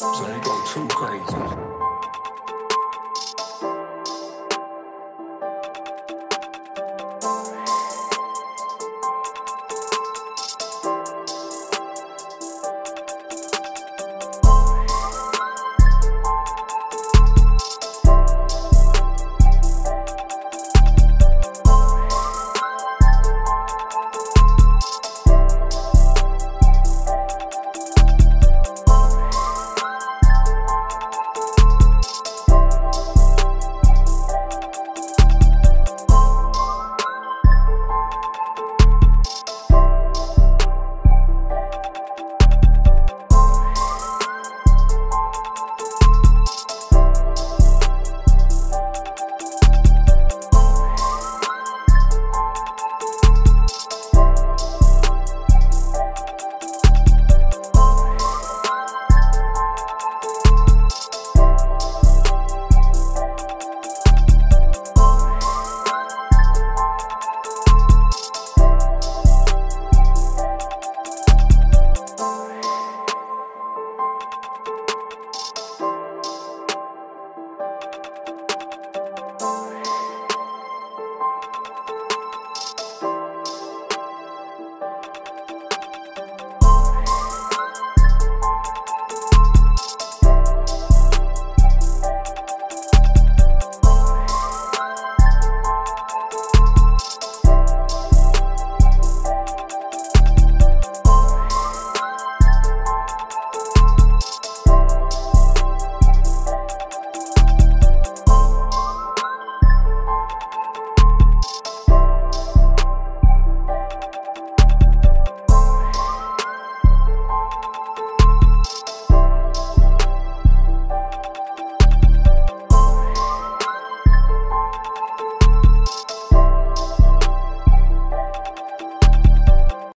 So they go too crazy.